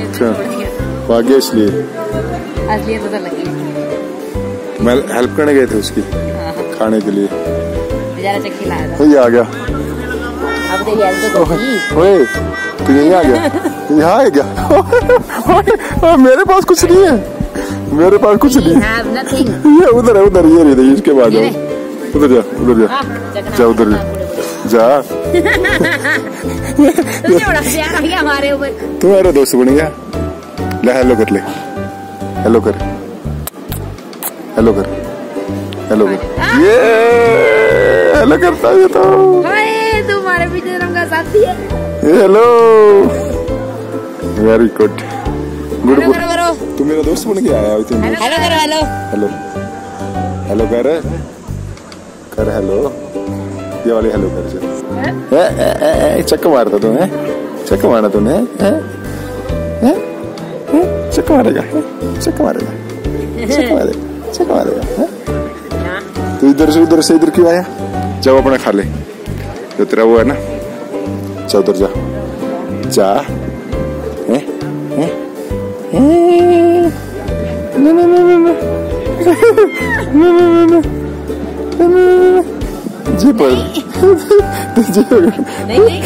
अच्छा। भाग्य इसलिए। तो लगी मैं हेल्प करने गए थे उसकी खाने के लिए। बेचारा चक्की लाया था तो ये आ गया। अब तेरी हेल्प तो होगी ओए तू यहीं आ गया? यहाँ आ गया ओए, मेरे पास कुछ नहीं है। मेरे पास कुछ नहीं है। ये उधर है उधर ये नहीं इसके बाद उधर जा उधर जा। जा उधर। जा। जा तू मेरा दोस्त बन गया। ले हेलो कर ले। हेलो कर। हेलो कर। हेलो कर। ये हेलो करता है तो। हाय तू हमारे पीछे का साथी है। हेलो वेरी गुड गुड करो तू मेरा दोस्त बन के आया दूर। हेलो करो हेलो हेलो हेलो कर। कर हेलो ये वाली हेलो कर चल। चक्कर मारता तू है चक्कर मारा तूने हैं? हैं? हैं? चक्कर मारेगा हैं? चक्कर मारेगा। चक्कर मारेगा चक्कर मारेगा तू इधर से उधर से इधर क्यों आया? जाओ अपना खा ले जो तेरा वो है ना जा उधर जा जा हैं? हैं? हैं? ना ना ना ना ना ना ना ना ना ना ना ना जी पर जी नहीं नहीं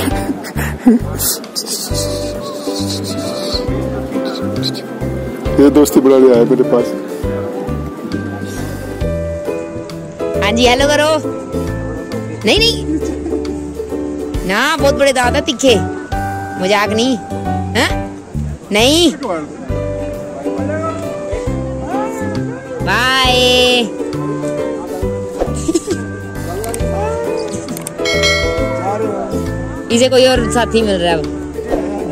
ये दोस्ती बड़ा लिया है मेरे पास हाँ जी हेलो करो नहीं नहीं। ना बहुत बड़े दादा तीखे। मज़ाक नहीं। हाँ? नहीं। बाय। इसे कोई और साथी मिल रहा है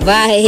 बाय।